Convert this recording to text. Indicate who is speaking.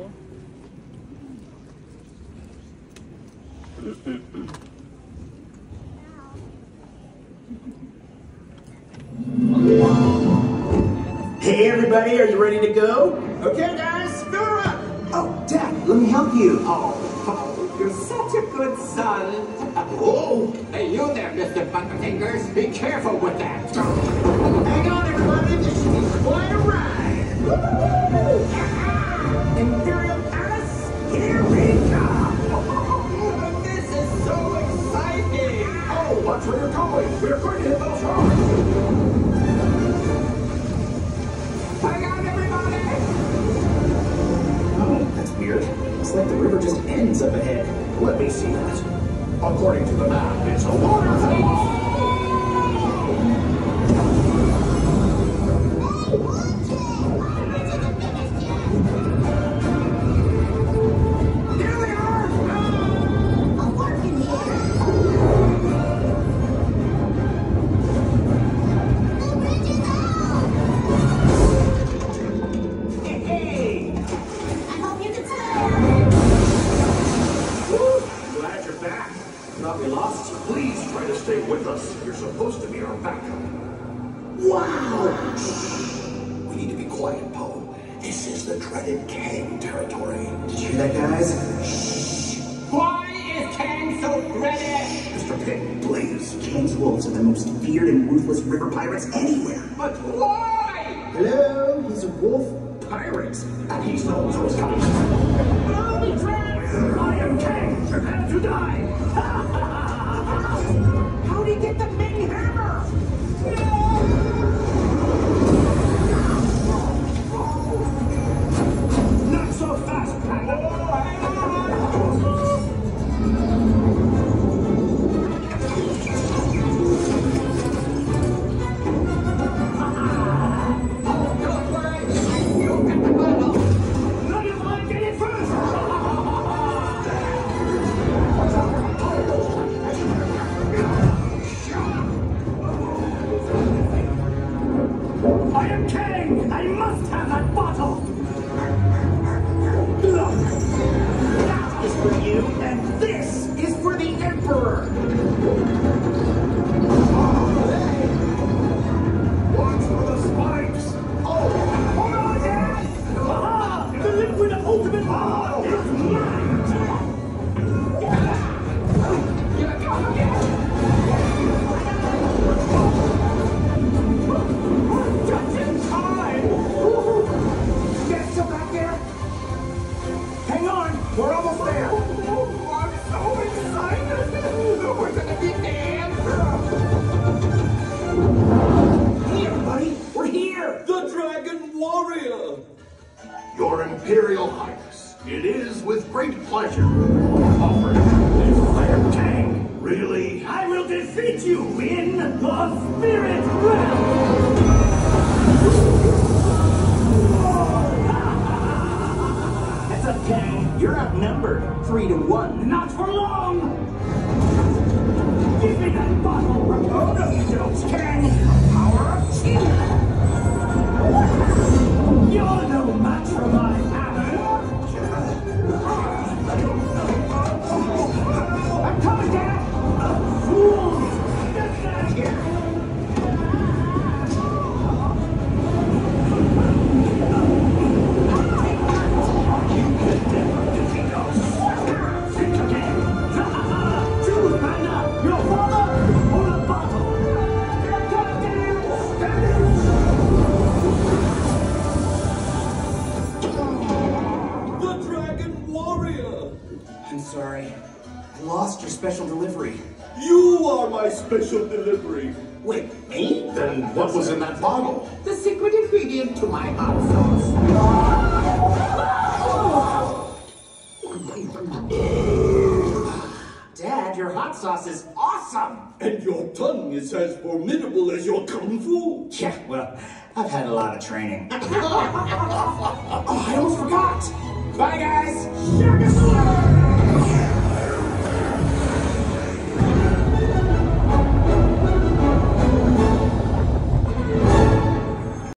Speaker 1: more?
Speaker 2: Hey everybody, are you ready to go? Okay guys, fill her up!
Speaker 3: Oh, Dad, let me help you. Oh, oh you're such a good son.
Speaker 2: Oh!
Speaker 4: Hey, you there, Mr. Butterfingers. Be careful with that.
Speaker 2: Hang on watch where you're going! We're going to hit those rocks!
Speaker 4: Hang on, everybody.
Speaker 3: Oh, that's weird. It's like the river just ends up ahead.
Speaker 2: Let me see that. According to the map, it's a waterfall! To stay with us. You're supposed to be our backup. Wow! We need to be quiet, Po. This is the dreaded Kang territory.
Speaker 3: Did you hear that, guys? Shh.
Speaker 4: Why is Kang so dreaded?
Speaker 2: Mr. Ping, please.
Speaker 3: Kang's wolves are the most feared and ruthless river pirates anywhere.
Speaker 4: But why?
Speaker 2: Hello, he's a wolf pirate, and he's known for his cunning. I am Kang, prepare to die! Get the Ming Hammer? I must have that
Speaker 5: Your Imperial Highness, it is with great pleasure offered this
Speaker 2: Fire Kang!
Speaker 5: Really?
Speaker 2: I will defeat you in the spirit realm! That's Kang. You're outnumbered. Three to one. Not for long! Give me that bottle! No you don't, Kang!
Speaker 3: Lost your special delivery.
Speaker 6: You are my special delivery.
Speaker 5: Wait, me? Then what was in that bottle?
Speaker 4: The secret ingredient to my hot sauce.
Speaker 3: Dad, your hot sauce is awesome!
Speaker 6: And your tongue is as formidable as your kung fu.
Speaker 3: Yeah, well, I've had a lot of training. oh, I almost forgot! Bye, guys!